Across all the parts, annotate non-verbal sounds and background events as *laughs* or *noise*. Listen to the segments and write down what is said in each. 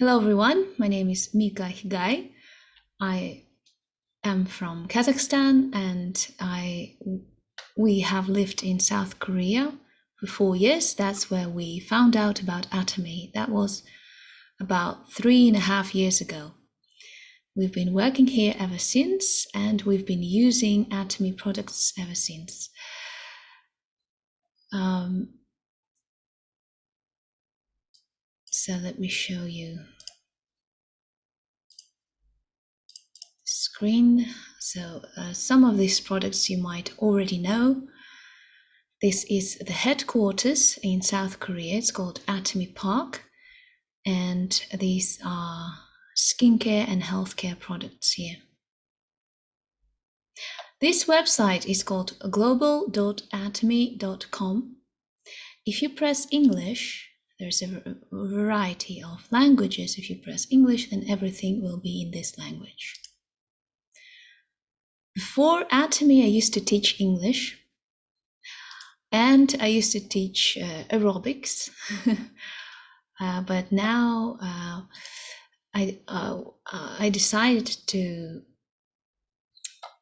Hello, everyone. My name is Mika Khegai. I am from Kazakhstan, and I we have lived in South Korea for four years. That's where we found out about Atomy. That was about three and a half years ago. We've been working here ever since, and we've been using Atomy products ever since. Um, so let me show you screen. So uh, some of these products you might already know. This is the headquarters in South Korea. It's called Atomy Park. And these are skincare and healthcare products here. This website is called global.atomy.com. If you press English, there's a variety of languages. If you press English, then everything will be in this language. Before Atomy, I used to teach English and I used to teach uh, aerobics. *laughs* uh, but now uh, I, uh, I decided to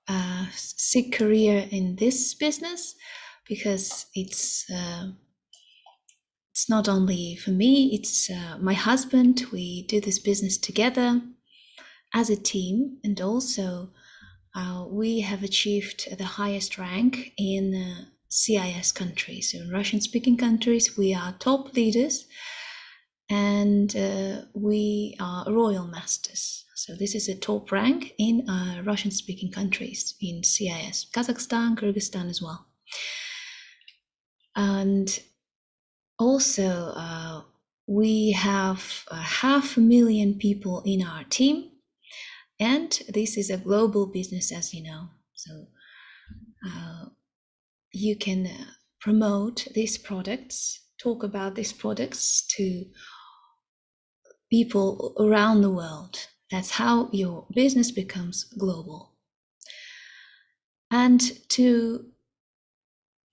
uh, seek career in this business because it's uh, it's not only for me, it's uh, my husband. We do this business together as a team, and also uh, we have achieved the highest rank in uh, CIS countries. In Russian speaking countries, we are top leaders and uh, we are royal masters. So this is a top rank in uh, Russian speaking countries in CIS, Kazakhstan, Kyrgyzstan as well. And also, uh, we have a half a million people in our team, and this is a global business, as you know. So uh, you can uh, promote these products, talk about these products to people around the world. That's how your business becomes global. And to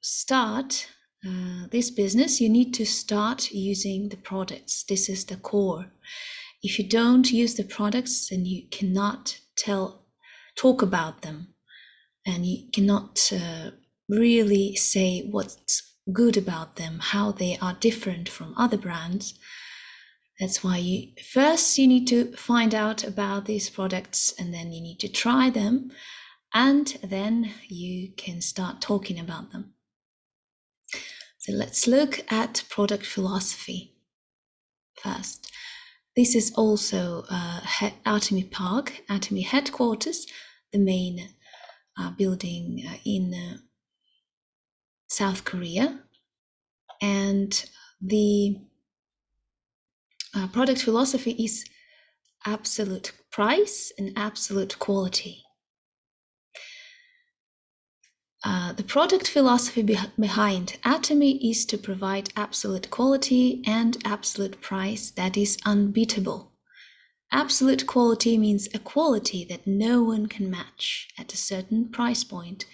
start uh, this business, you need to start using the products. This is the core. If you don't use the products, then you cannot tell, talk about them, and you cannot uh, really say what's good about them, how they are different from other brands. That's why you first you need to find out about these products, and then you need to try them, and then you can start talking about them. So let's look at product philosophy first. This is also uh, Atomy Park, Atomy headquarters, the main uh, building uh, in uh, South Korea. And the uh, product philosophy is absolute price and absolute quality. Uh, the product philosophy be- behind Atomy is to provide absolute quality and absolute price that is unbeatable. Absolute quality means a quality that no one can match at a certain price point,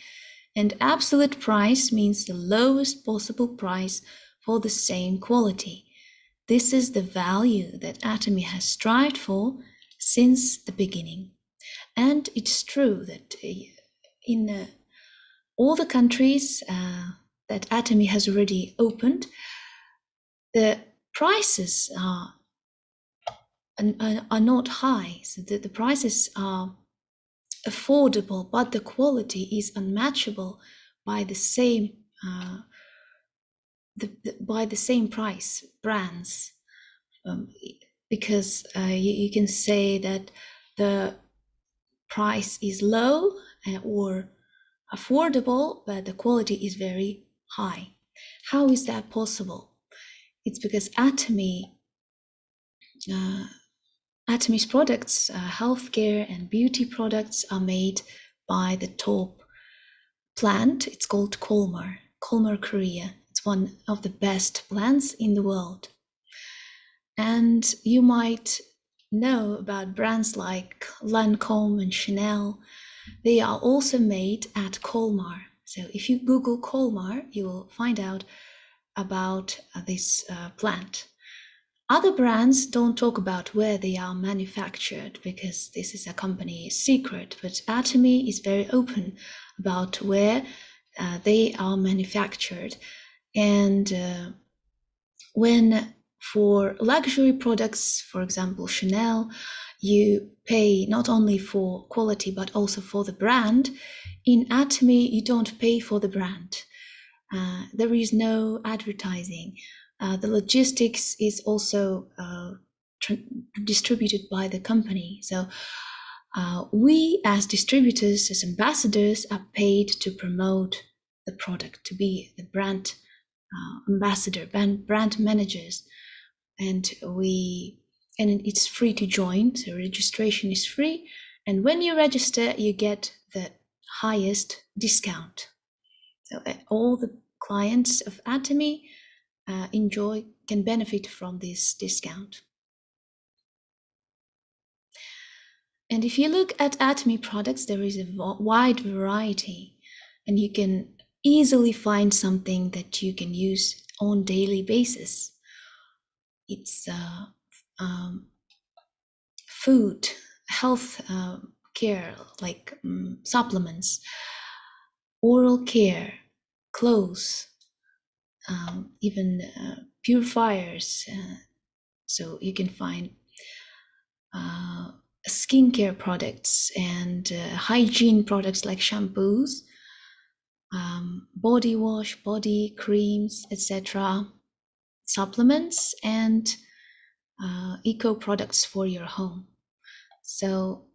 and absolute price means the lowest possible price for the same quality. This is the value that Atomy has strived for since the beginning. And it's true that uh, in uh, all the countries uh, that Atomy has already opened, the prices are are not high. So the, the prices are affordable, but the quality is unmatchable by the same uh, the, the, by the same price brands. Um, because uh, you, you, can say that the price is low uh, or affordable, but the quality is very high. How is that possible? It's because Atomy, uh, Atomy's products, uh, healthcare and beauty products, are made by the top plant. It's called Kolmar, Kolmar, Korea. It's one of the best plants in the world. And you might know about brands like Lancome and Chanel they are also made at Kolmar. So if you Google Kolmar, you will find out about uh, this uh, plant. Other brands don't talk about where they are manufactured because this is a company secret, but Atomy is very open about where uh, they are manufactured. And uh, when for luxury products, for example, Chanel, you pay not only for quality but also for the brand. In Atomy, you don't pay for the brand. Uh, there is no advertising. Uh, the logistics is also uh, tr- distributed by the company. So uh, we, as distributors, as ambassadors, are paid to promote the product, to be the brand uh, ambassador, brand, brand managers, and we and it's free to join. So registration is free, and when you register, you get the highest discount. So uh, all the clients of Atomy uh, enjoy can benefit from this discount. And if you look at Atomy products, there is a wide variety, and you can easily find something that you can use on daily basis. It's uh, um, food, health uh, care, like um, supplements, oral care, clothes, um, even uh, purifiers. Uh, so you can find uh, skincare products and uh, hygiene products like shampoos, um, body wash, body creams, etc., supplements, and uh, eco products for your home. So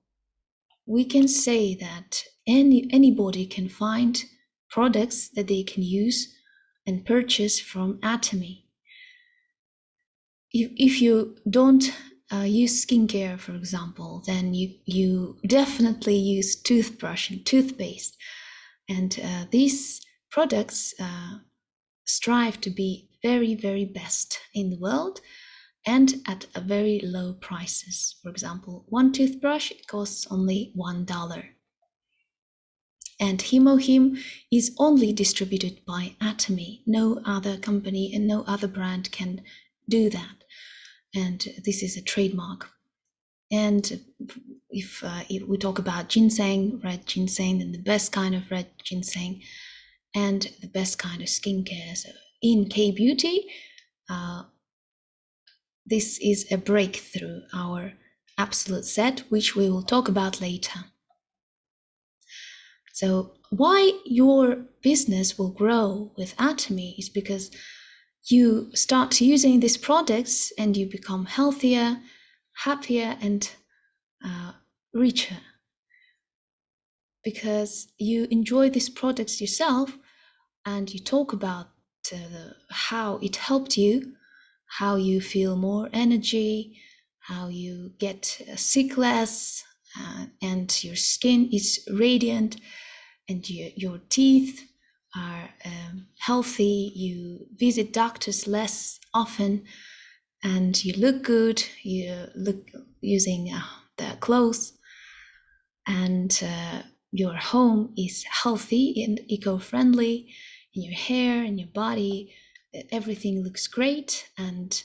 we can say that any anybody can find products that they can use and purchase from Atomy. If, if you don't uh, use skincare, for example, then you, you definitely use toothbrush and toothpaste. And uh, these products uh, strive to be very, very best in the world and at a very low prices. For example, one toothbrush costs only $1 and Hemohim is only distributed by Atomy. No other company and no other brand can do that. And this is a trademark. And if, uh, if we talk about ginseng, red ginseng, then the best kind of red ginseng and the best kind of skincare. So in K Beauty, uh, this is a breakthrough, our absolute set, which we will talk about later. So why your business will grow with Atomy is because you start using these products and you become healthier, happier, and uh, richer. Because you enjoy these products yourself and you talk about uh, how it helped you, how you feel more energy, how you get uh, sick less, uh, and your skin is radiant and you, your teeth are um, healthy, you visit doctors less often, and you look good, you look using uh, the clothes, and uh, your home is healthy and eco friendly, and your hair and your body, everything looks great, and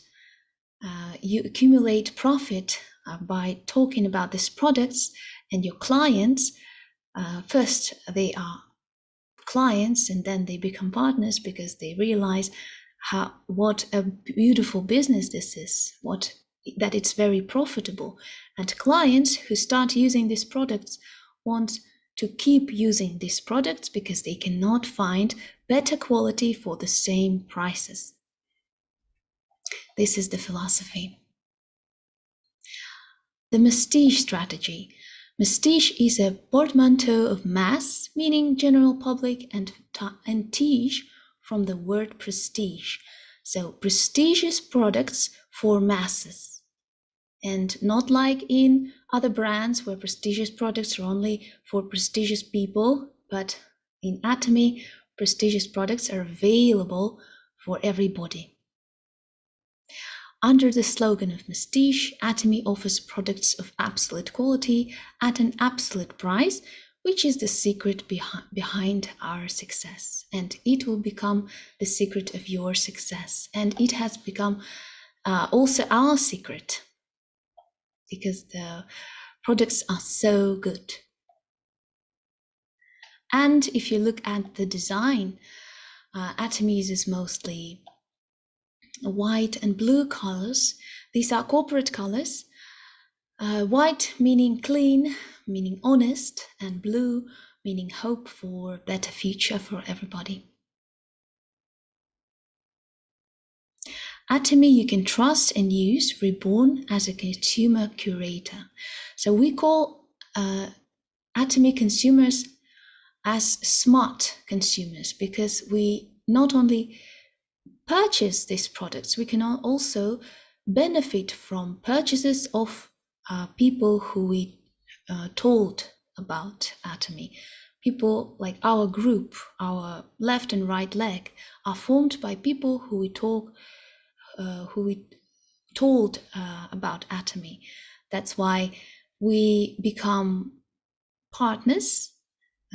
uh, you accumulate profit uh, by talking about these products and your clients. Uh, first they are clients and then they become partners because they realize how what a beautiful business this is what that it's very profitable. And clients who start using these products want to keep using these products because they cannot find better quality for the same prices this is the philosophy the Mastige strategy Mastige is a portmanteau of mass, meaning general public, and, and tige from the word prestige. So prestigious products for masses. And not like in other brands where prestigious products are only for prestigious people, but in Atomy, prestigious products are available for everybody. Under the slogan of Mastige, Atomy offers products of absolute quality at an absolute price, which is the secret behi- behind our success. And it will become the secret of your success. And it has become uh, also our secret because the products are so good. And if you look at the design, uh, Atom uses mostly white and blue colors. These are corporate colors. Uh, white meaning clean, meaning honest, and blue meaning hope for better future for everybody. Atomy you can trust and use reborn as a consumer curator. So we call uh, Atomy consumers as smart consumers because we not only purchase these products, we can also benefit from purchases of uh, people who we uh, told about Atomy. People like our group, our left and right leg, are formed by people who we talk, uh, who we told uh, about Atomy. That's why we become partners,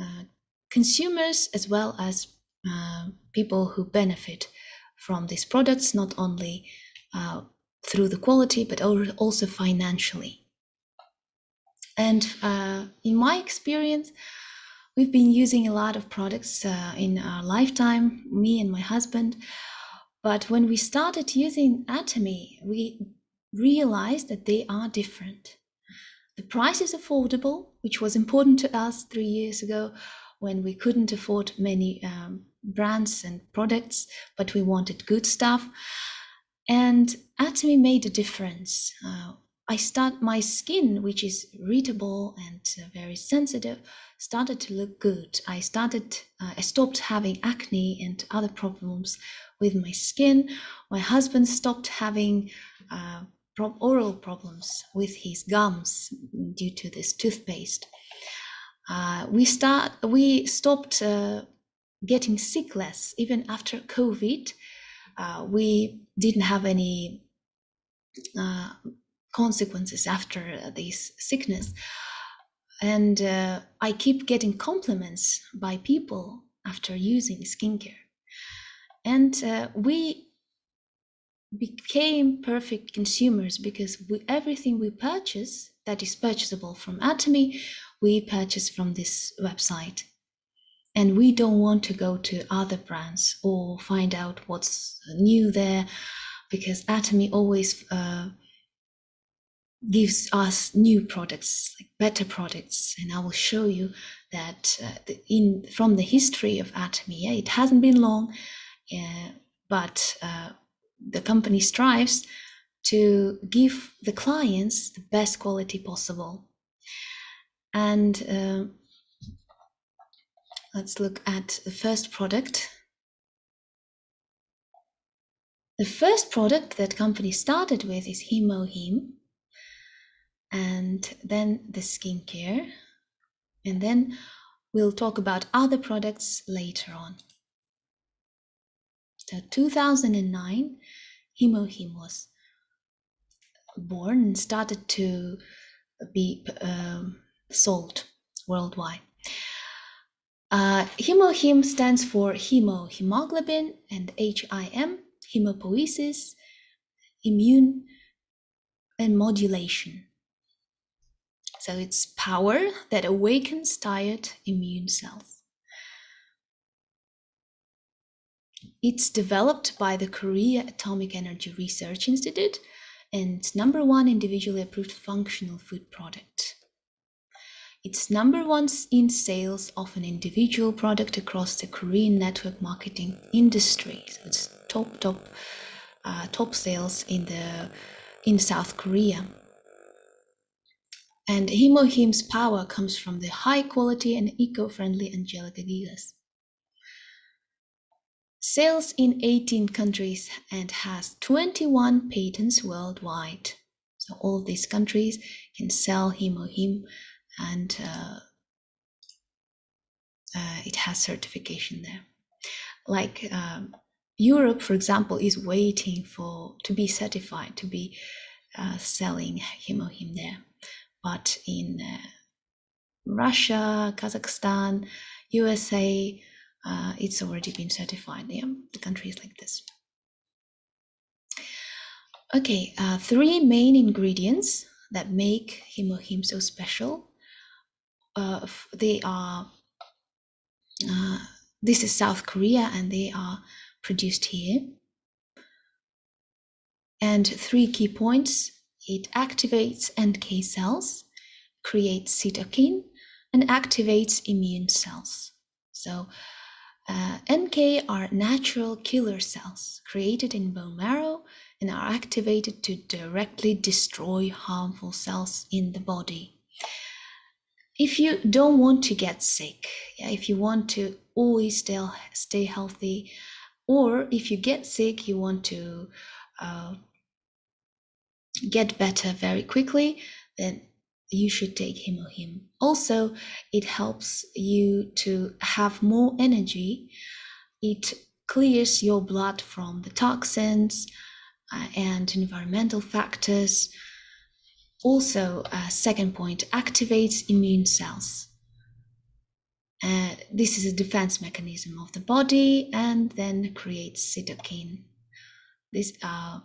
uh, consumers, as well as uh, people who benefit from these products, not only uh, through the quality, but also financially. And uh, in my experience, we've been using a lot of products in our lifetime, me and my husband. But when we started using Atomy, we realized that they are different. The price is affordable, which was important to us three years ago when we couldn't afford many um, brands and products, but we wanted good stuff. And Atomy made a difference. Uh, I start my skin, which is readable and uh, very sensitive, started to look good. I started, uh, I stopped having acne and other problems with my skin. My husband stopped having uh, oral problems with his gums due to this toothpaste. Uh, we start, we stopped uh, getting sick less even after COVID. Uh, we didn't have any consequences after this sickness. And uh, I keep getting compliments by people after using skincare. And uh, we became perfect consumers because we, everything we purchase that is purchasable from Atomy, we purchase from this website. And we don't want to go to other brands or find out what's new there because Atomy always uh, gives us new products, like better products. And I will show you that uh, in from the history of Atomy, it hasn't been long, uh, but uh, the company strives to give the clients the best quality possible. And uh, let's look at the first product. The first product that company started with is HemoHim and then the skincare. And then we'll talk about other products later on. So 2009, HemoHim was born and started to be um, sold worldwide. Uh, HemoHim stands for hemo, hemoglobin, and HIM, hemopoiesis, immune, and modulation. So it's power that awakens tired immune cells. It's developed by the Korea Atomic Energy Research Institute and number one individually approved functional food product. It's number one in sales of an individual product across the Korean network marketing industry. So it's top top uh, top sales in the in South Korea. And HemoHim's power comes from the high quality and eco-friendly Angelica Gigas. Sales in 18 countries and has 21 patents worldwide. So all these countries can sell HemoHim and uh, uh, it has certification there. Like um, Europe, for example, is waiting for to be certified to be uh, selling HemoHim there but in uh, Russia, Kazakhstan, USA, uh, it's already been certified. Yeah, the countries like this. Okay, uh, three main ingredients that make HemoHim so special. Uh, they are, uh, this is South Korea and they are produced here. And three key points it activates NK cells, creates cytokine, and activates immune cells. So, uh, NK are natural killer cells created in bone marrow and are activated to directly destroy harmful cells in the body. If you don't want to get sick, if you want to always stay, stay healthy, or if you get sick, you want to uh, get better very quickly, then you should take HemoHim. Also, it helps you to have more energy. It clears your blood from the toxins uh, and environmental factors. Also, uh, second point, activates immune cells. Uh, this is a defense mechanism of the body and then creates cytokine. This uh,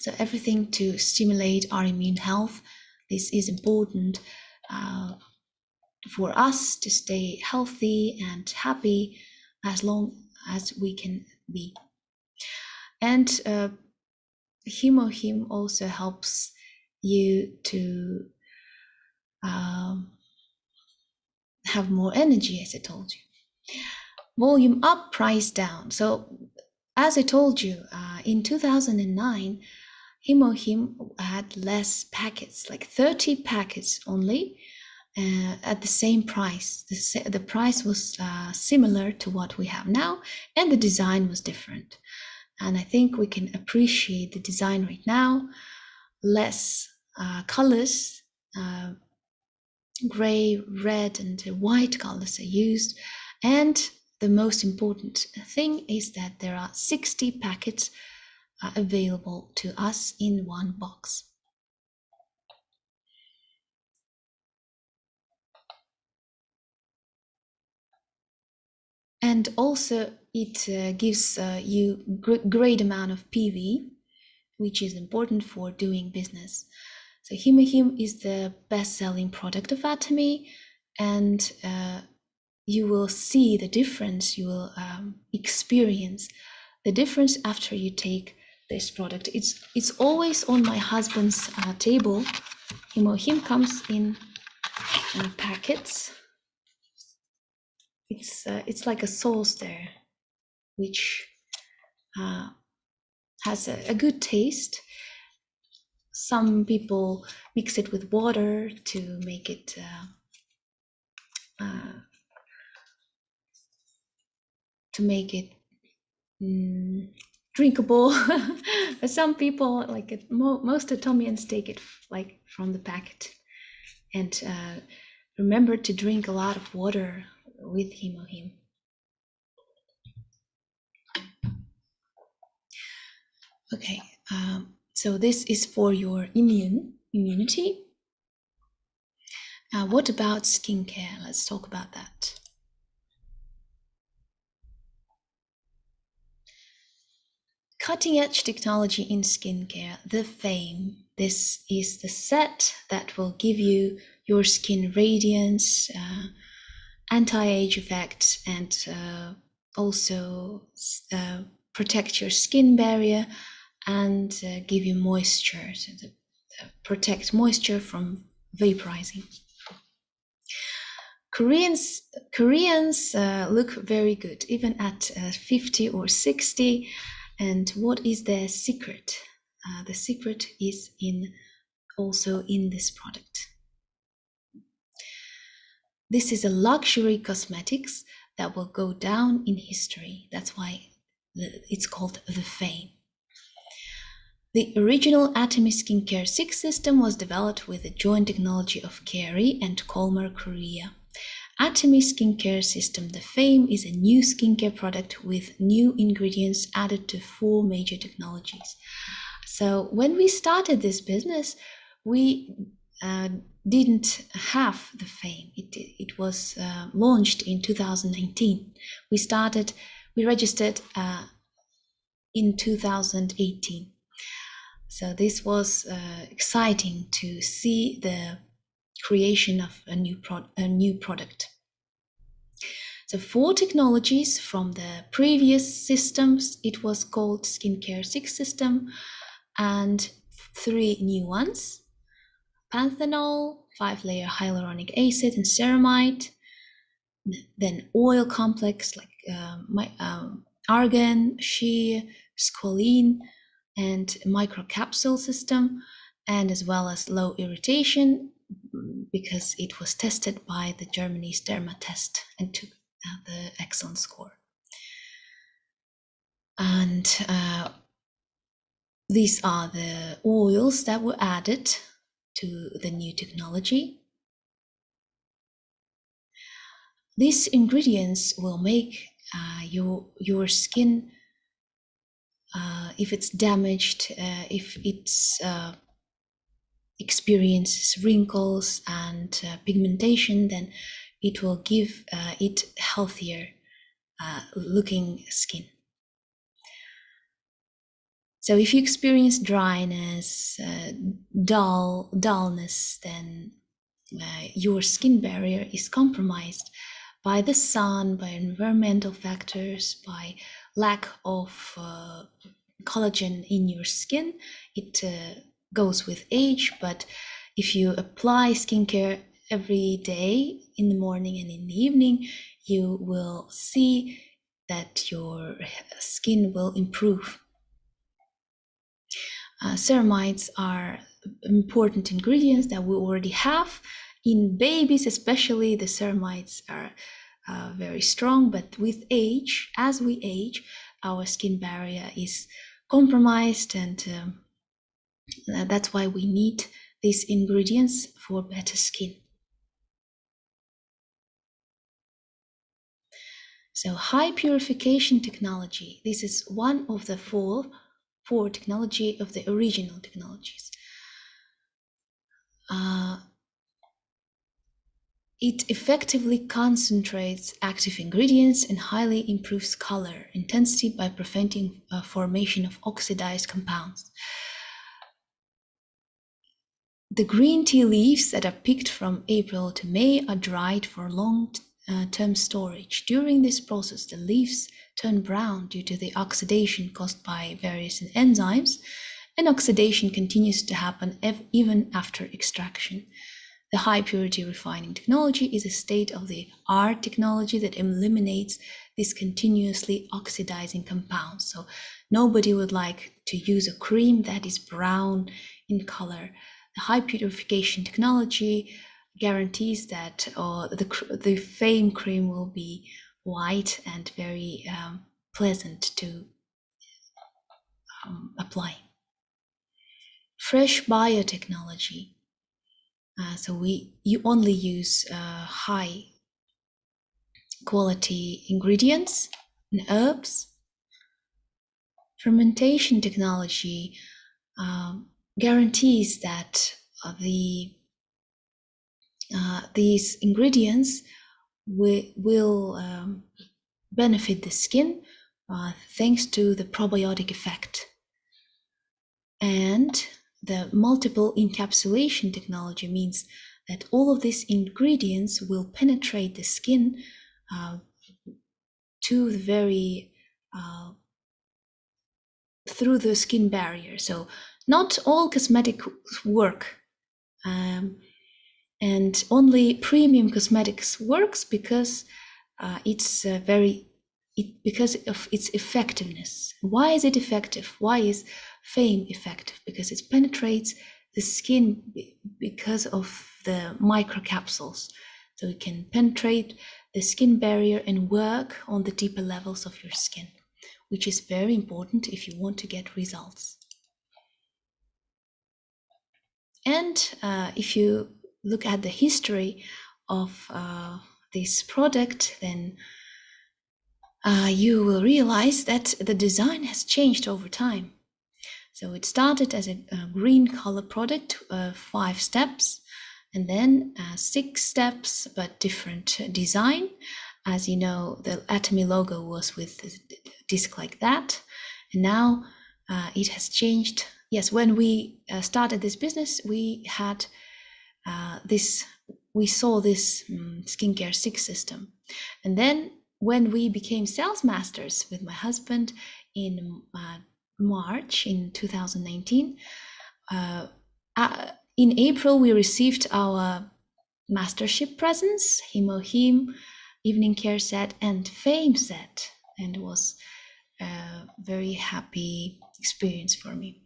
so everything to stimulate our immune health. This is important uh, for us to stay healthy and happy as long as we can be. And uh, HemoHim also helps you to um, have more energy, as I told you. Volume up, price down. So, as I told you, uh, in 2009, HemoHim had less packets, like 30 packets only, uh, at the same price. The, the price was uh, similar to what we have now, and the design was different. And I think we can appreciate the design right now. Less uh, colors, uh, gray, red, and white colors are used. And the most important thing is that there are 60 packets uh, available to us in one box. And also it uh, gives uh, you gr great amount of PV, which is important for doing business. So HemoHim is the best-selling product of Atomy, and uh, you will see the difference. You will um, experience the difference after you take this product. It's it's always on my husband's uh, table. HemoHim comes in uh, packets. It's uh, it's like a sauce there which uh, has a, a, good taste. Some people mix it with water to make it uh, uh, to make it mm, drinkable. *laughs* but some people like it. Mo- most Atomians take it like from the packet, and uh, remember to drink a lot of water with HemoHim. Okay, um, so this is for your immune immunity. Uh, what about skincare? Let's talk about that. Cutting edge technology in skincare, the Fame. This is the set that will give you your skin radiance, uh, anti age effects, and uh, also uh, protect your skin barrier and uh, give you moisture, so uh, protect moisture from vaporizing. Koreans Koreans uh, look very good, even at uh, 50 or 60. And what is their secret? Uh, the secret is in also in this product. This is a luxury cosmetics that will go down in history. That's why it's called the Fame. The original Atomy Skincare 6 system was developed with the joint technology of Kerry and Kolmar, Korea. Atomy Skincare System The Fame is a new skincare product with new ingredients added to four major technologies. So, when we started this business, we uh, didn't have the fame. It, it was uh, launched in 2019. We started, we registered uh, in 2018. So this was uh, exciting to see the creation of a new pro- a new product. So four technologies from the previous systems, it was called Skincare 6 system, and three new ones, panthenol, five-layer hyaluronic acid and ceramide, then oil complex like uh, my, um, argan, shea, squalene, and microcapsule system, and as well as low irritation because it was tested by the Germany's Derma test and took uh, the excellent score. And uh, these are the oils that were added to the new technology. These ingredients will make uh, your your skin, uh, if it's damaged, uh, if it's uh, experiences wrinkles and uh, pigmentation, then it will give uh, it healthier uh, looking skin. So if you experience dryness, uh, dull, dullness, then uh, your skin barrier is compromised by the sun, by environmental factors, by lack of uh, collagen in your skin. It goes with age, but if you apply skincare every day in the morning and in the evening, you will see that your skin will improve. Uh, ceramides are important ingredients that we already have. In babies, especially, the ceramides are uh, very strong, but with age, as we age, our skin barrier is compromised and um, that's why we need these ingredients for better skin. So high purification technology, this is one of the four, four technology of the original technologies. Uh, it effectively concentrates active ingredients and highly improves color intensity by preventing uh, formation of oxidized compounds. The green tea leaves that are picked from April to May are dried for long uh, term storage. During this process, the leaves turn brown due to the oxidation caused by various enzymes, and oxidation continues to happen ev- even after extraction. The high purity refining technology is a state of the art technology that eliminates these continuously oxidizing compounds. So, nobody would like to use a cream that is brown in color high purification technology guarantees that uh, the, the fame cream will be white and very um, pleasant to um, apply. Fresh biotechnology. Uh, so we you only use uh, high quality ingredients and herbs. Fermentation technology um, guarantees that uh, the uh, these ingredients will, will um, benefit the skin uh, thanks to the probiotic effect. And the multiple encapsulation technology means that all of these ingredients will penetrate the skin uh, to the very uh, through the skin barrier. So not all cosmetics work. Um, and only premium cosmetics works because uh, it's uh, very it, because of its effectiveness. Why is it effective? Why is fame effective? Because it penetrates the skin because of the microcapsules. So it can penetrate the skin barrier and work on the deeper levels of your skin, which is very important if you want to get results. And uh, if you look at the history of uh, this product, then uh, you will realize that the design has changed over time. So it started as a, a green color product, uh, five steps, and then uh, six steps, but different design. As you know, the Atomy logo was with a disc like that, and now uh, it has changed yes, when we uh, started this business, we had uh, this, we saw this um, skincare six system. And then when we became sales masters with my husband in uh, March in 2019, uh, uh, in April, we received our mastership presents, Him evening care set, and fame set, and it was a very happy experience for me.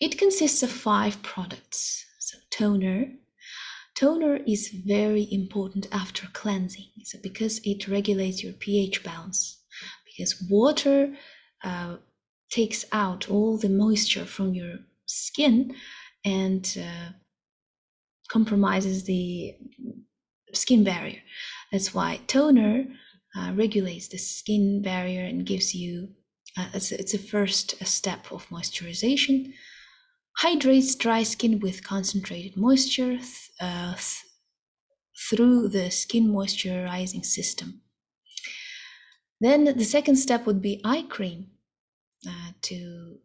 It consists of five products. So toner. Toner is very important after cleansing. So because it regulates your pH balance. Because water uh, takes out all the moisture from your skin and uh, compromises the skin barrier. That's why toner uh, regulates the skin barrier and gives you uh, it's, it's a first step of moisturization. Hydrates dry skin with concentrated moisture th- uh, th- through the skin moisturizing system. Then the second step would be eye cream uh, to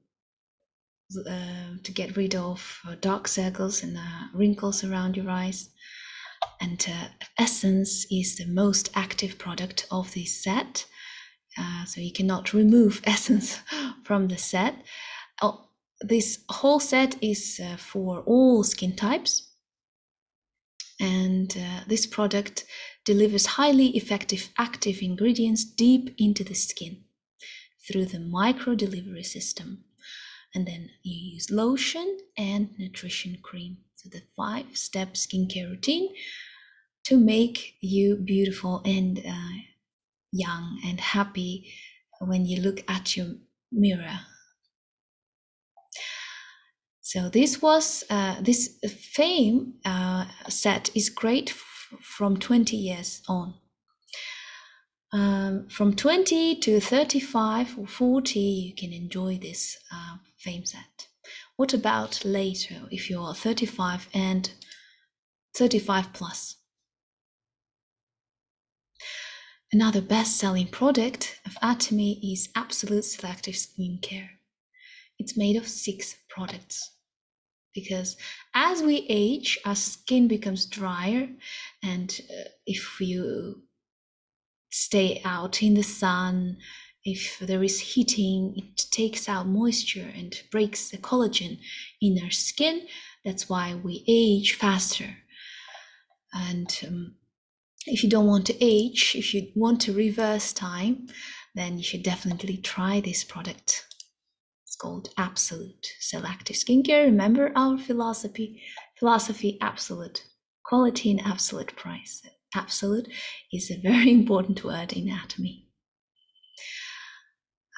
uh, to get rid of uh, dark circles and uh, wrinkles around your eyes. And uh, Essence is the most active product of this set. So you cannot remove *laughs* Essence from the set. Oh, this whole set is uh, for all skin types. And this product delivers highly effective active ingredients deep into the skin through the micro delivery system. And then you use lotion and nutrition cream. So the five step skincare routine to make you beautiful and uh, young and happy when you look at your mirror. So this was uh, this fame uh, set is great from 20 years on. Um, from 20 to 35 or 40 you can enjoy this uh, fame set. What about later if you are 35 and 35 plus? Another best-selling product of atomy is absolute selective skincare. It's made of six products because as we age our skin becomes drier and uh, if you stay out in the sun. If there is heating, it takes out moisture and breaks the collagen in our skin. That's why we age faster. And um, if you don't want to age, if you want to reverse time, then you should definitely try this product. Called Absolute Selective Skincare. Remember our philosophy, philosophy absolute, quality and absolute price absolute is a very *laughs* important word in atomy.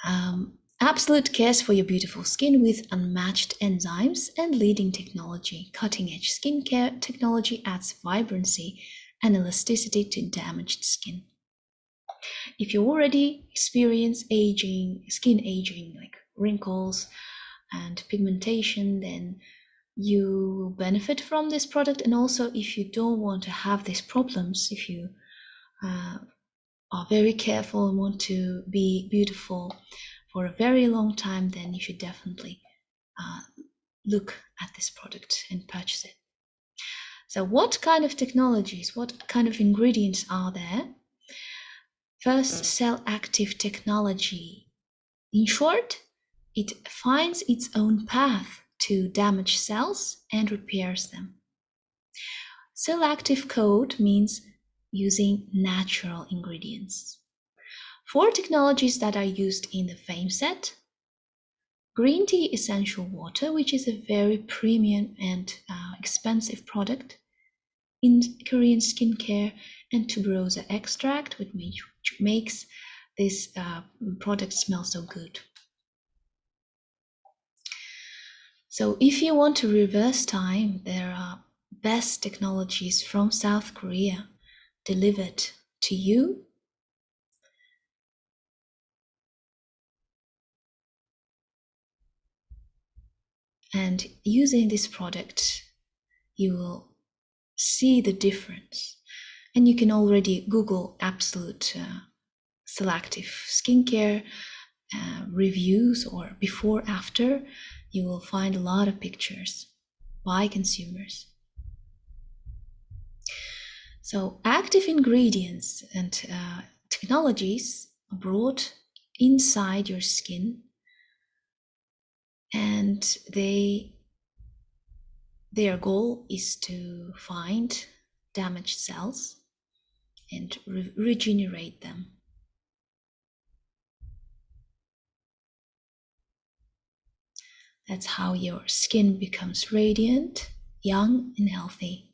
Um, absolute cares for your beautiful skin with unmatched enzymes and leading technology. Cutting edge skincare technology adds vibrancy and elasticity to damaged skin. If you already experience aging, skin aging, like wrinkles and pigmentation, then you benefit from this product. And also if you don't want to have these problems if you uh, are very careful and want to be beautiful for a very long time then you should definitely uh, look at this product and purchase it. So what kind of technologies what kind of ingredients are there? First cell active technology. In short it finds its own path to damaged cells and repairs them. Selective code means using natural ingredients. Four technologies that are used in the FAME set green tea essential water, which is a very premium and uh, expensive product in Korean skincare, and tuberosa extract, which makes this uh, product smell so good. So if you want to reverse time, there are best technologies from South Korea delivered to you. And using this product, you will see the difference. And you can already Google absolute uh, selective skincare uh, reviews or before after, you will find a lot of pictures by consumers. So, active ingredients and uh, technologies are brought inside your skin and they their goal is to find damaged cells and re- regenerate them. That's how your skin becomes radiant, young, and healthy.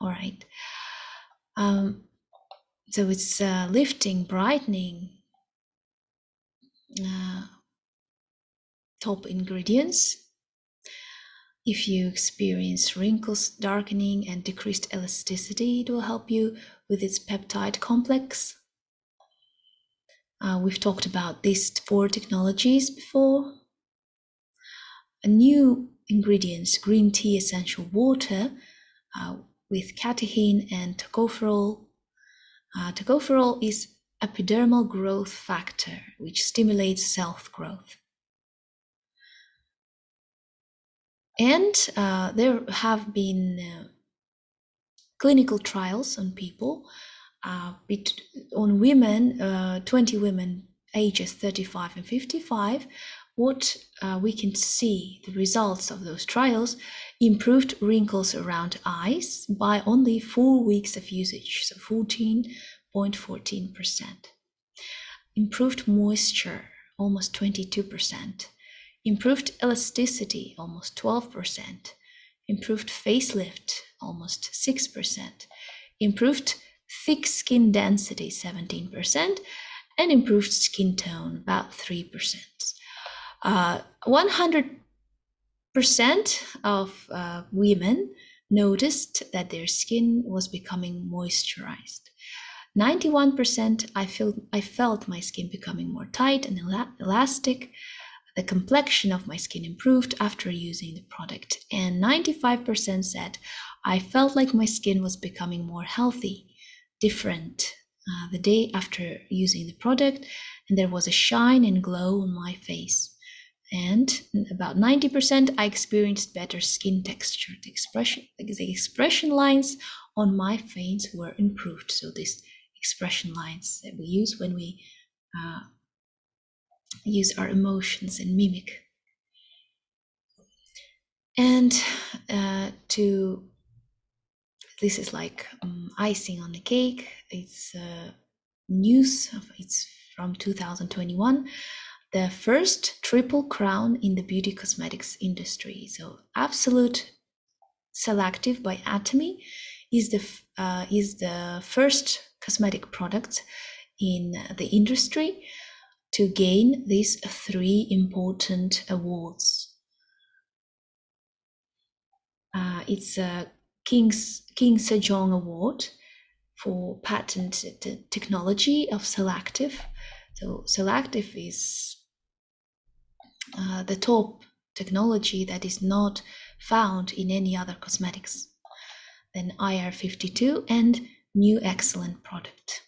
All right. Um, so it's uh, lifting, brightening, uh, top ingredients. If you experience wrinkles, darkening, and decreased elasticity, it will help you with its peptide complex. Uh, we've talked about these four technologies before. A new ingredients, green tea essential water uh, with catechin and tocopherol. Uh, tocopherol is epidermal growth factor, which stimulates cell growth. And uh, there have been uh, clinical trials on people, uh, on women, uh, 20 women ages 35 and 55. What uh, we can see, the results of those trials, improved wrinkles around eyes by only four weeks of usage, so 14.14%. Improved moisture, almost 22% improved elasticity almost 12%, improved facelift almost 6%, improved thick skin density 17%, and improved skin tone about 3%. Uh, 100% of uh, women noticed that their skin was becoming moisturized. 91% I felt I felt my skin becoming more tight and elastic the complexion of my skin improved after using the product, and 95% said I felt like my skin was becoming more healthy, different uh, the day after using the product, and there was a shine and glow on my face. And about 90%, I experienced better skin texture. The expression, the expression lines on my face were improved. So these expression lines that we use when we uh, use our emotions and mimic. And uh, to this is like um, icing on the cake. It's uh, news. It's from 2021. The first triple crown in the beauty cosmetics industry. So absolute selective by Atomy is the uh, is the first cosmetic product in the industry to gain these three important awards. Uh, it's a King's, King Sejong Award for patented technology of selective. So selective is uh, the top technology that is not found in any other cosmetics. Then IR52 and new excellent product.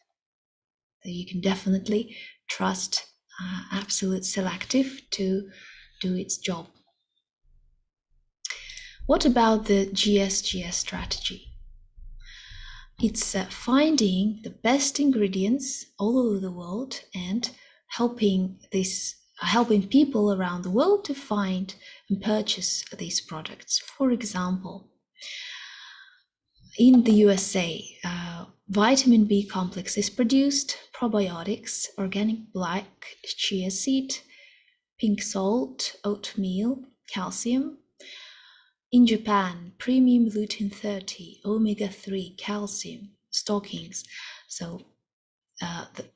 So you can definitely trust uh, absolute selective to do its job. What about the GSGS strategy? It's uh, finding the best ingredients all over the world and helping this helping people around the world to find and purchase these products. For example, in the USA, uh, vitamin B complex is produced probiotics, organic black chia seed, pink salt, oatmeal, calcium. In Japan, premium lutein 30, omega 3, calcium, stockings. So uh, the,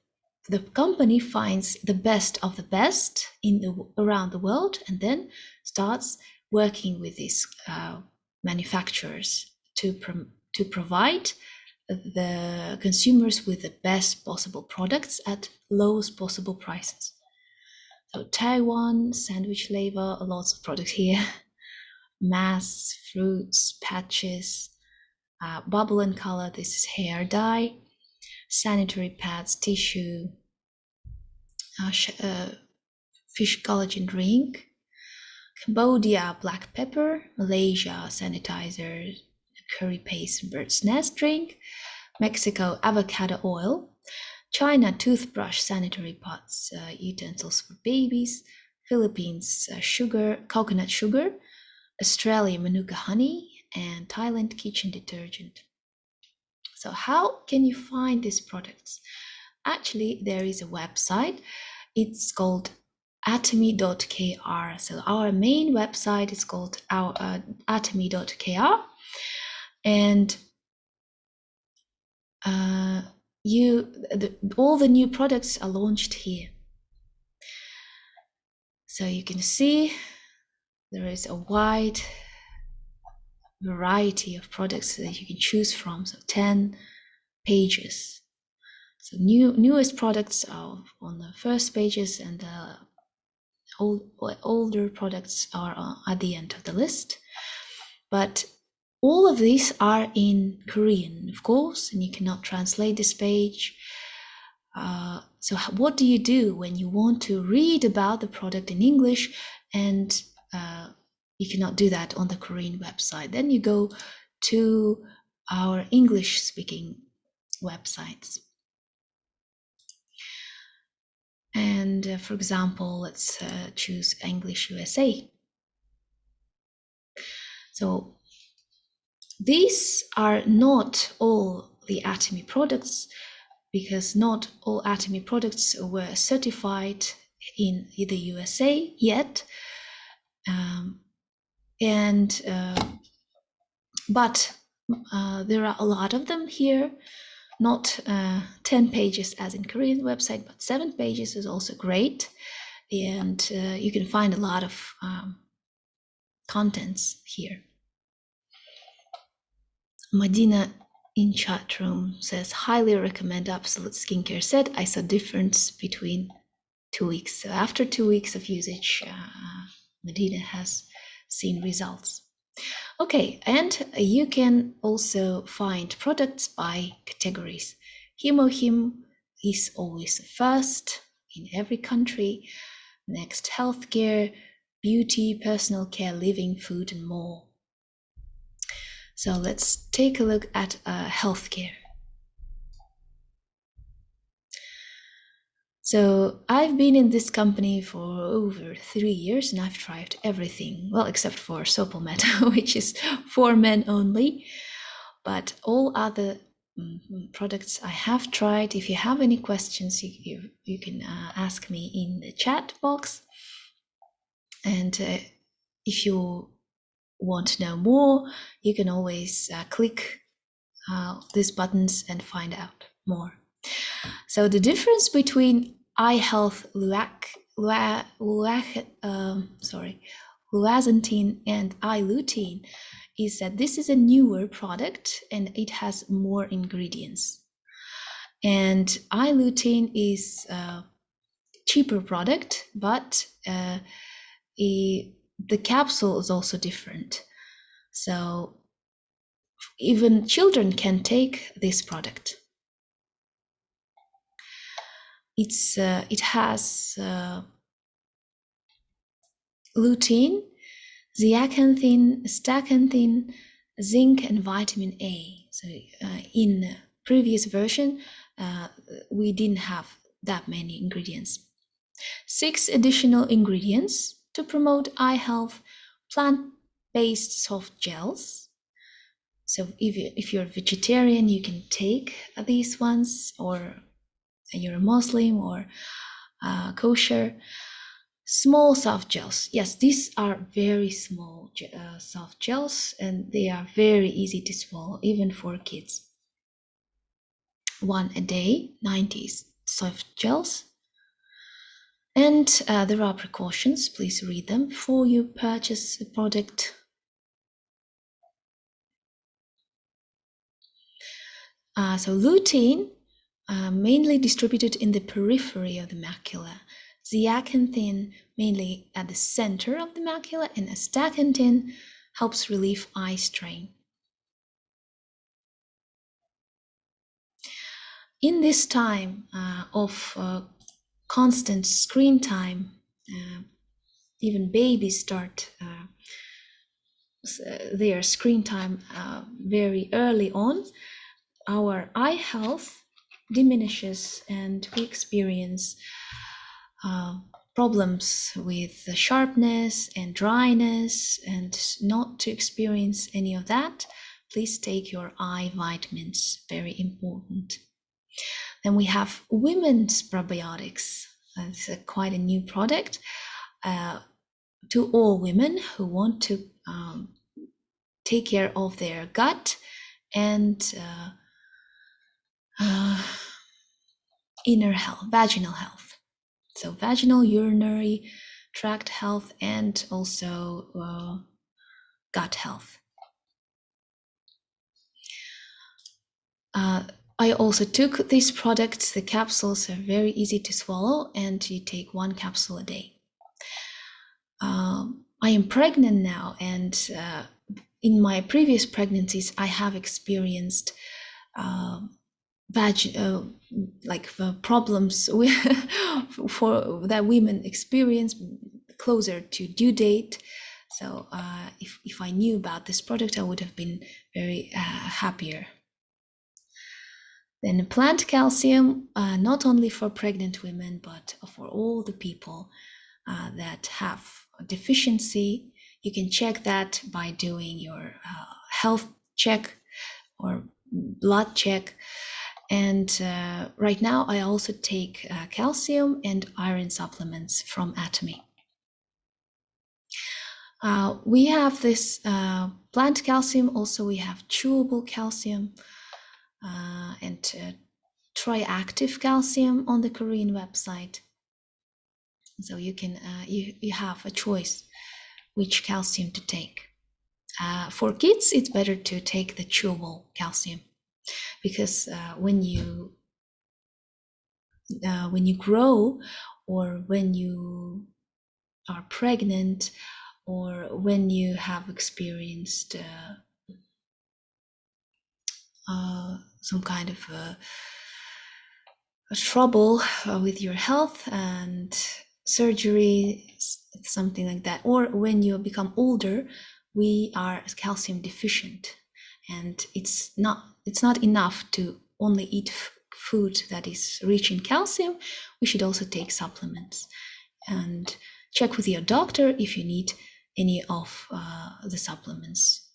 the company finds the best of the best in the around the world and then starts working with these uh, manufacturers to to provide the consumers with the best possible products at lowest possible prices. So Taiwan, sandwich flavor, lots of products here. *laughs* Masks, fruits, patches, uh, bubble and color, this is hair dye. sanitary pads, tissue, uh, uh, fish collagen drink, Cambodia black pepper, Malaysia sanitizer, curry paste bird's nest drink, Mexico avocado oil, China toothbrush sanitary pots, uh, utensils for babies, Philippines uh, sugar, coconut sugar, Australia manuka honey, and Thailand kitchen detergent. So how can you find these products? Actually, there is a website. It's called atomy.kr. So our main website is called our uh, atomy.kr, and uh, you the, all the new products are launched here. So you can see there is a wide variety of products that you can choose from. So 10 pages. So new newest products are on the first pages and the old, older products are at the end of the list. But all of these are in Korean, of course, and you cannot translate this page. Uh, so, what do you do when you want to read about the product in English and uh, you cannot do that on the Korean website? Then you go to our English speaking websites. And uh, for example, let's uh, choose English USA. So these are not all the Atomy products because not all Atomy products were certified in the USA yet. Um, and uh, but uh, there are a lot of them here not uh, 10 pages as in korean website but seven pages is also great and uh, you can find a lot of um, contents here Madina in chat room says highly recommend absolute skincare set. I saw difference between two weeks. So after two weeks of usage, uh, Medina has seen results. Okay, and you can also find products by categories. HemoHim is always first in every country. Next, healthcare, beauty, personal care, living, food, and more. So let's take a look at uh, healthcare. So I've been in this company for over three years and I've tried everything, well, except for Sopomet, *laughs* which is for men only. But all other mm, products I have tried. If you have any questions, you, you, you can uh, ask me in the chat box. And uh, if you want to know more, you can always uh, click uh, these buttons and find out more. So the difference between eye health luac, luac, luac um, sorry, luazantine and iLutein is that this is a newer product and it has more ingredients. And iLutein is a cheaper product, but uh, it, the capsule is also different. So even children can take this product. It's uh, it has uh, lutein, zeaxanthin, astaxanthin, zinc, and vitamin A. So uh, in previous version, uh, we didn't have that many ingredients. Six additional ingredients to promote eye health, plant-based soft gels. So if, you, if you're vegetarian, you can take these ones, or you're a Muslim or uh, kosher. Small soft gels. Yes, these are very small uh, soft gels, and they are very easy to swallow, even for kids. One a day, 90 soft gels and uh, there are precautions, please read them before you purchase a product. Uh, so lutein, uh, mainly distributed in the periphery of the macula, zeaxanthin mainly at the center of the macula, and astaxanthin helps relieve eye strain. in this time uh, of uh, constant screen time, uh, even babies start uh, their screen time uh, very early on. Our eye health diminishes, and we experience uh, problems with sharpness and dryness. And not to experience any of that, please take your eye vitamins. Very important. Then we have women's probiotics. It's a, quite a new product uh, to all women who want to um, take care of their gut and uh, uh, inner health, vaginal health. So, vaginal, urinary tract health, and also uh, gut health. Uh, I also took these products. The capsules are very easy to swallow, and you take one capsule a day. Um, I am pregnant now, and uh, in my previous pregnancies, I have experienced uh, vag- uh, like uh, problems *laughs* for that women experience closer to due date. So uh, if if I knew about this product, I would have been very uh, happier. Then plant calcium, uh, not only for pregnant women, but for all the people uh, that have deficiency. You can check that by doing your uh, health check or blood check. And uh, right now, I also take uh, calcium and iron supplements from Atomy. Uh, we have this plant calcium, also, we have chewable calcium uh, and uh, triactive calcium on the Korean website. So you can uh, you you have a choice which calcium to take. Uh, for kids, it's better to take the chewable calcium because uh, when you uh, when you grow or when you are pregnant or when you have experienced uh, some kind of a, a trouble uh, with your health and surgery, something like that. Or when you become older, we are calcium deficient, and it's not it's not enough to only eat f- food that is rich in calcium. We should also take supplements and check with your doctor if you need any of uh, the supplements.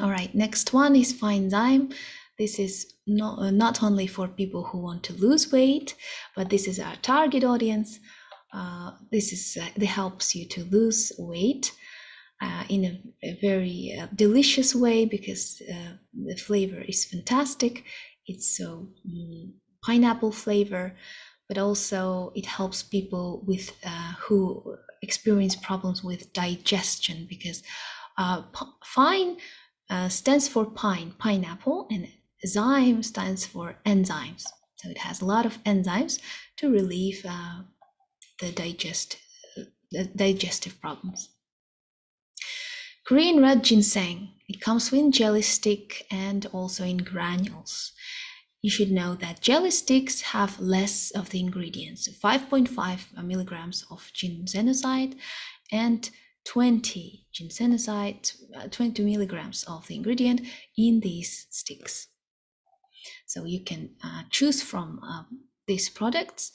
All right, next one is Finezyme. This is not, uh, not only for people who want to lose weight, but this is our target audience. Uh, this is uh, it helps you to lose weight uh, in a, a very uh, delicious way because uh, the flavor is fantastic. It's so um, pineapple flavor, but also it helps people with who experience problems with digestion because fine uh, stands for pine, pineapple, and zyme stands for enzymes. So it has a lot of enzymes to relieve uh, the digest the digestive problems. Green red ginseng. It comes in jelly stick and also in granules. You should know that jelly sticks have less of the ingredients, 5.5 milligrams of ginsenoside and 20 ginsenoside, uh, 20 milligrams of the ingredient in these sticks. So you can uh, choose from um, these products.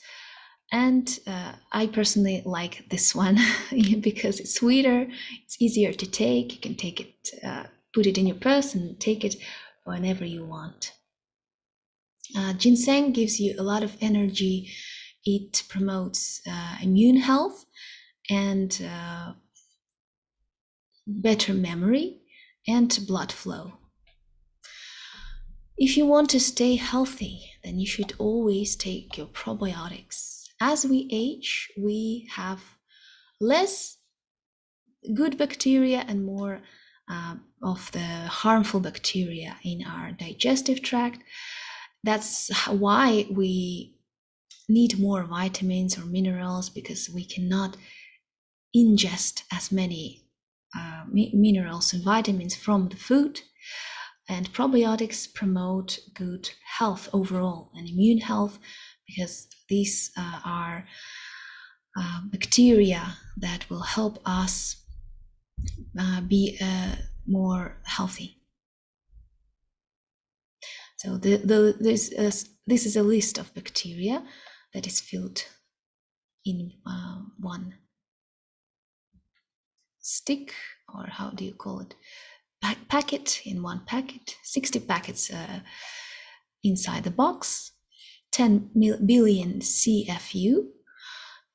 And uh, I personally like this one *laughs* because it's sweeter, it's easier to take. You can take it, uh, put it in your purse and take it whenever you want. Uh, ginseng gives you a lot of energy. It promotes uh, immune health and better memory, and blood flow. If you want to stay healthy, then you should always take your probiotics. As we age, we have less good bacteria and more uh, of the harmful bacteria in our digestive tract. That's why we need more vitamins or minerals because we cannot ingest as many uh, minerals and vitamins from the food. And probiotics promote good health overall and immune health because these uh, are uh, bacteria that will help us uh, be uh, more healthy. So the, the, this, is, this is a list of bacteria that is filled in uh, one stick, or how do you call it? packet in one packet, 60 packets uh, inside the box, 10 billion CFU,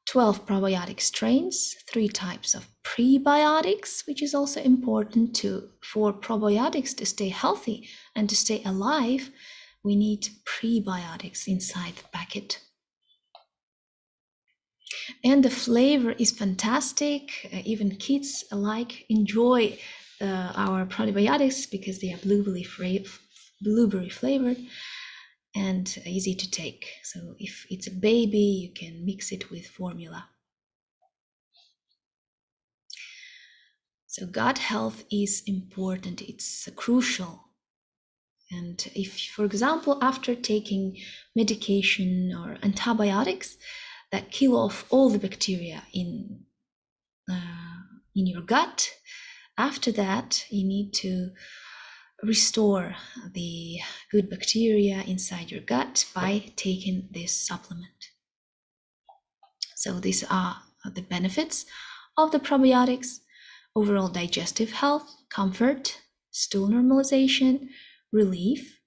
12 probiotic strains, three types of prebiotics, which is also important to for probiotics to stay healthy and to stay alive. We need prebiotics inside the packet. And the flavor is fantastic. Uh, even kids alike enjoy uh, our probiotics because they are blueberry, blueberry flavored and easy to take. So if it's a baby, you can mix it with formula. So gut health is important, it's crucial. And if, for example, after taking medication or antibiotics that kill off all the bacteria in, uh, in your gut, after that, you need to restore the good bacteria inside your gut by taking this supplement. So, these are the benefits of the probiotics overall digestive health, comfort, stool normalization, relief,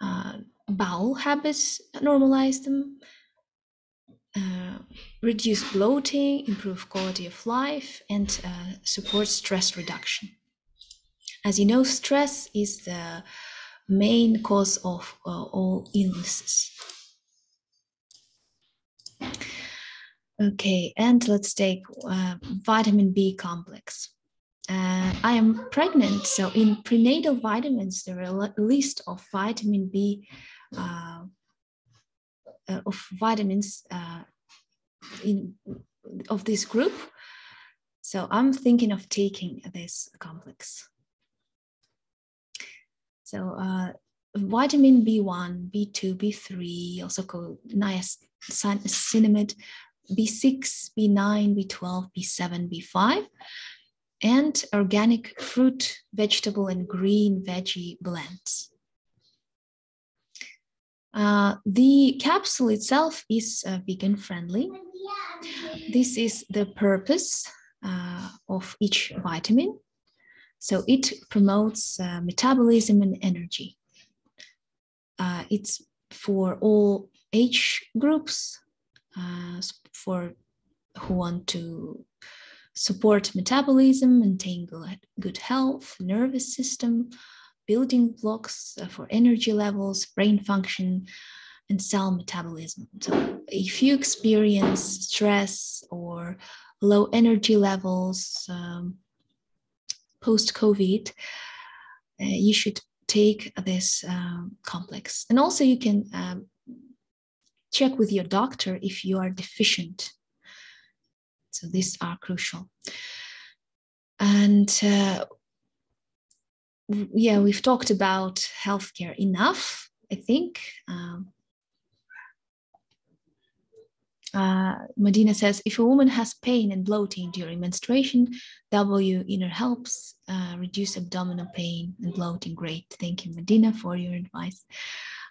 uh, bowel habits, normalize them, uh, reduce bloating, improve quality of life, and uh, support stress reduction. As you know, stress is the main cause of uh, all illnesses. Okay, and let's take uh, vitamin B complex. Uh, I am pregnant, so in prenatal vitamins, there are a list of vitamin B, uh, uh of vitamins uh, in of this group. So I'm thinking of taking this complex. So uh, vitamin B1, B2, B3, also called niacinamide, B6, B9, B12, B7, B5, and organic fruit, vegetable, and green veggie blends. Uh, the capsule itself is uh, vegan friendly. This is the purpose uh, of each vitamin. So it promotes uh, metabolism and energy. Uh, it's for all age groups, uh, for who want to support metabolism, maintain good health, nervous system, building blocks uh, for energy levels, brain function, and cell metabolism. So, if you experience stress or low energy levels, um, post COVID, uh, you should take this um, complex. And also, you can um, check with your doctor if you are deficient. So, these are crucial. And uh, yeah, we've talked about healthcare enough, I think. Um, uh, Medina says, if a woman has pain and bloating during menstruation, W inner helps uh, reduce abdominal pain and bloating. Great. Thank you, Medina, for your advice.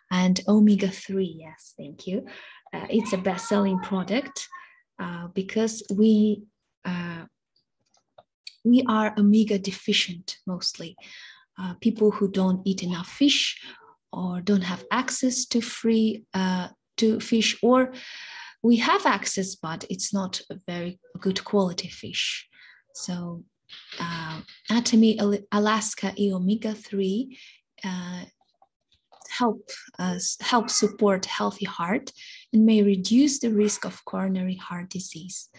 And omega 3, yes, thank you. Uh, it's a best selling product uh, because we. Uh, we are omega deficient mostly. Uh, people who don't eat enough fish or don't have access to free to fish or we have access, but it's not a very good quality fish. So uh, Atomy Alaska E omega 3 uh, help us help support healthy heart and may reduce the risk of coronary heart disease.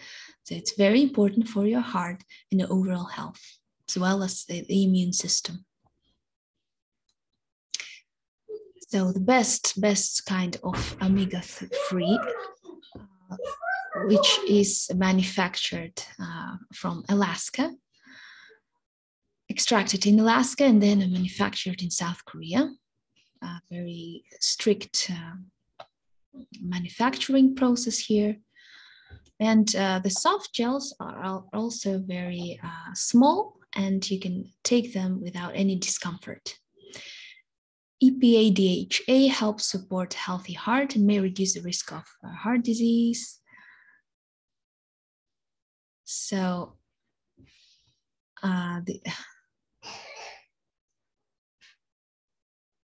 So it's very important for your heart and the overall health, as well as the, the immune system. So the best best kind of omega 3 which is manufactured uh, from Alaska. extracted in Alaska and then manufactured in South Korea. Very strict uh, manufacturing process here. And uh, the soft gels are also very uh, small and you can take them without any discomfort. EPA DHA helps support healthy heart and may reduce the risk of uh, heart disease. So uh, the, *sighs*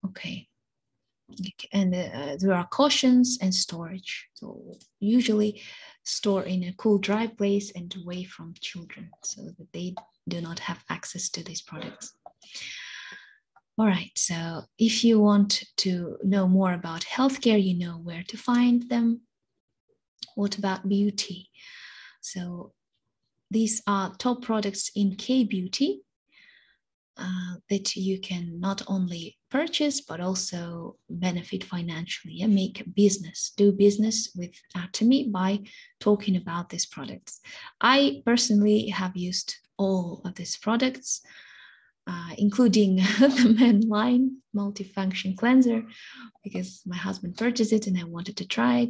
okay. And uh, there are cautions and storage. So usually store in a cool dry place and away from children so that they do not have access to these products all right so if you want to know more about healthcare you know where to find them. What about beauty? So these are top products in K beauty uh, that you can not only purchase but also benefit financially. And make business do business with atomy by talking about these products. I personally have used all of these products uh, including *laughs* the men line multifunction cleanser because my husband purchased it and i wanted to try it.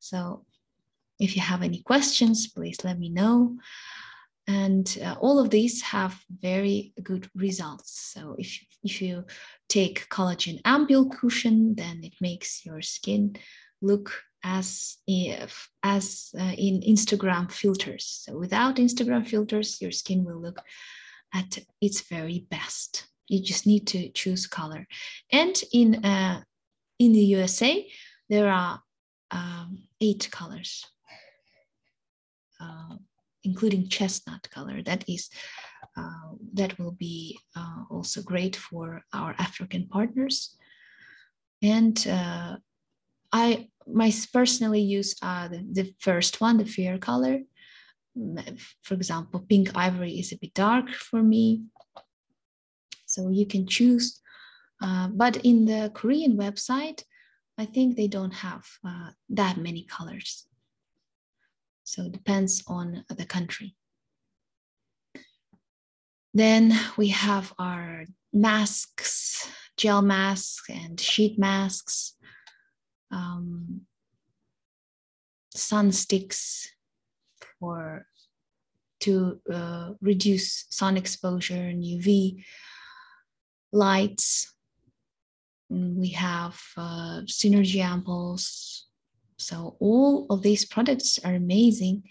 So if you have any questions please let me know. And uh, all of these have very good results. So if, if you take collagen ampule cushion then it makes your skin look as if as uh, in instagram filters. So without instagram filters your skin will look at its very best you just need to choose color and in uh, in the usa there are um, eight colors uh, including chestnut color. That is, uh, that will be uh, also great for our African partners. And uh, I my personally use uh, the, the first one, the fair color. Mm, for example, pink ivory is a bit dark for me. So you can choose. Uh, but in the Korean website, I think they don't have uh, that many colors. So it depends on the country. Then we have our masks, gel masks and sheet masks, um, sun sticks for to uh, reduce sun exposure and UV lights. And we have uh, synergy ampoules, so all of these products are amazing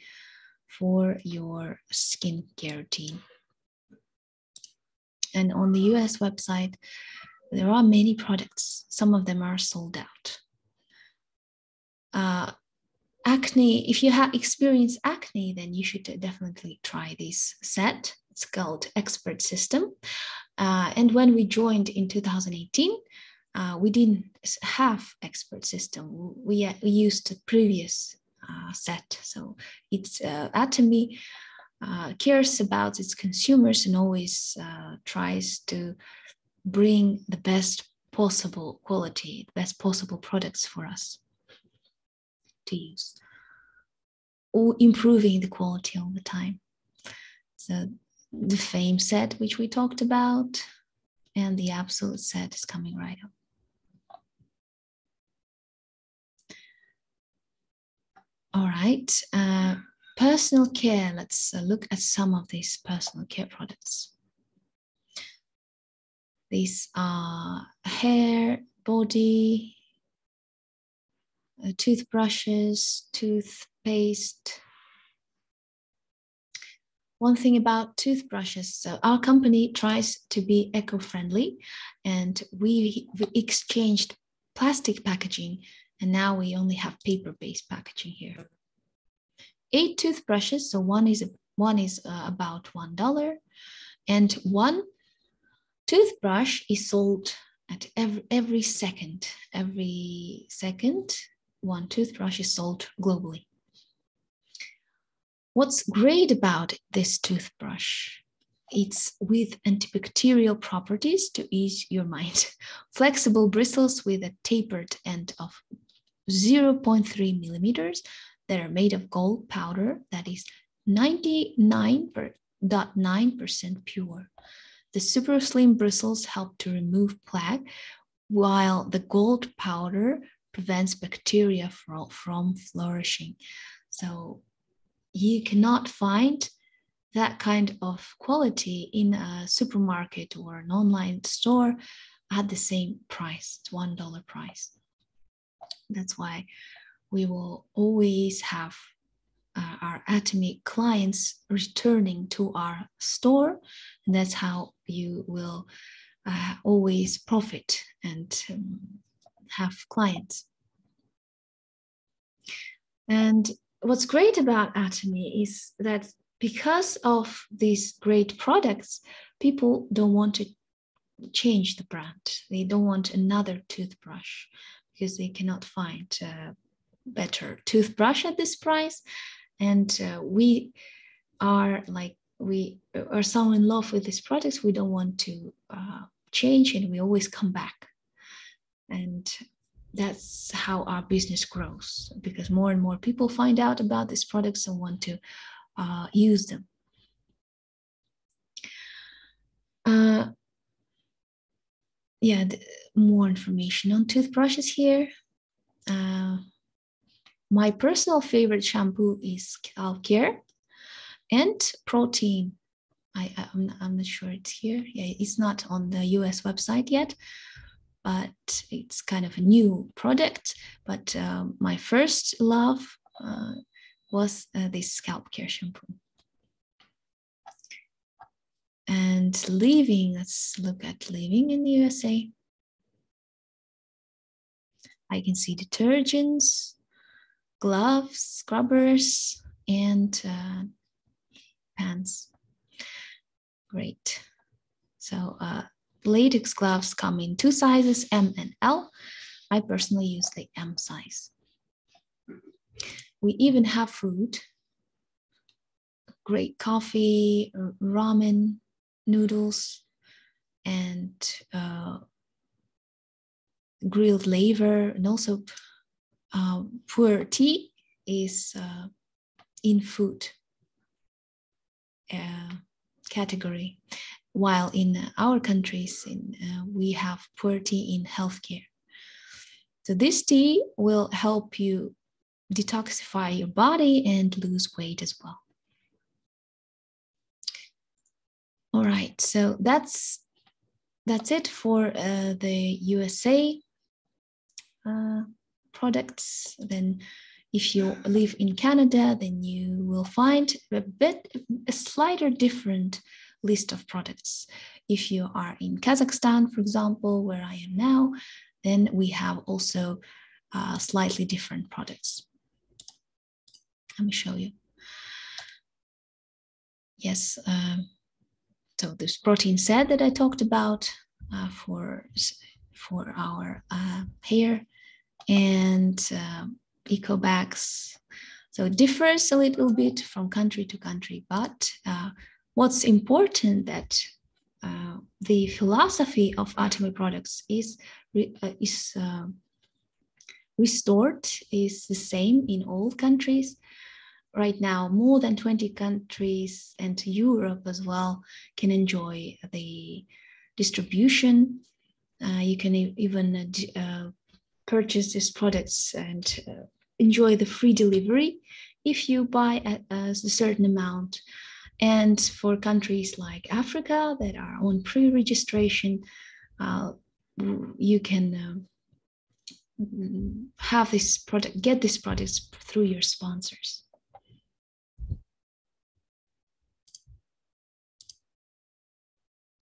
for your skincare routine. And on the US website, there are many products. Some of them are sold out. Uh, acne, if you have experienced acne, then you should definitely try this set. It's called Expert System. Uh, and when we joined in 2018, uh, we didn't have expert system. We, we used the previous uh, set. So it's uh, Atomy uh, cares about its consumers and always uh, tries to bring the best possible quality, the best possible products for us to use, or improving the quality all the time. So the fame set, which we talked about, and the absolute set is coming right up. All right. Uh, personal care. Let's uh, look at some of these personal care products. These are hair, body, uh, toothbrushes, toothpaste. One thing about toothbrushes, so our company tries to be eco-friendly and we, we exchanged plastic packaging and now we only have paper-based packaging here. Eight toothbrushes, so one is one is uh, about one dollar, and one toothbrush is sold at every every second. Every second, one toothbrush is sold globally. What's great about this toothbrush? It's with antibacterial properties to ease your mind. *laughs* Flexible bristles with a tapered end of 0.3 millimeters that are made of gold powder that is 99.9% pure. The super slim bristles help to remove plaque, while the gold powder prevents bacteria from, from flourishing. So you cannot find that kind of quality in a supermarket or an online store at the same price, it's one dollar price. That's why we will always have uh, our Atomy clients returning to our store. And that's how you will uh, always profit and um, have clients. And what's great about Atomy is that because of these great products, people don't want to change the brand. They don't want another toothbrush because they cannot find a better toothbrush at this price. And uh, we are like, we are so in love with these products, we don't want to uh, change and we always come back. And that's how our business grows because more and more people find out about these products and want to uh, use them. Uh, yeah, more information on toothbrushes here. Uh, my personal favorite shampoo is Scalp Care and Protein. I, I'm, I'm not sure it's here. Yeah, it's not on the US website yet, but it's kind of a new product. But uh, my first love uh, was uh, this scalp care shampoo. And living, let's look at living in the USA. I can see detergents, gloves, scrubbers, and uh, pants. Great. So uh, latex gloves come in two sizes, M and L. I personally use the M size. We even have food, great coffee, ramen, noodles, and uh, grilled liver, and also uh, pu'er tea is uh, in food uh, category while in our countries, in, uh, we have tea in healthcare. So this tea will help you detoxify your body and lose weight as well. All right, so that's that's it for uh, the USA uh, products. Then if you live in Canada, then you will find a bit a slighter different list of products. If you are in Kazakhstan, for example, where I am now, then we have also uh, slightly different products. Let me show you. Yes, um, so this protein set that I talked about uh, for, for our uh, hair and uh, eco bags. So it differs a little bit from country to country, but uh, what's important that uh, the philosophy of Atomy products is, uh, is uh, restored, is the same in all countries. Right now, more than 20 countries and Europe as well can enjoy the distribution. Uh, you can even uh, purchase these products and uh, enjoy the free delivery if you buy a, a certain amount and for countries like Africa that are on pre registration, uh, you can uh, have this product, get these products through your sponsors.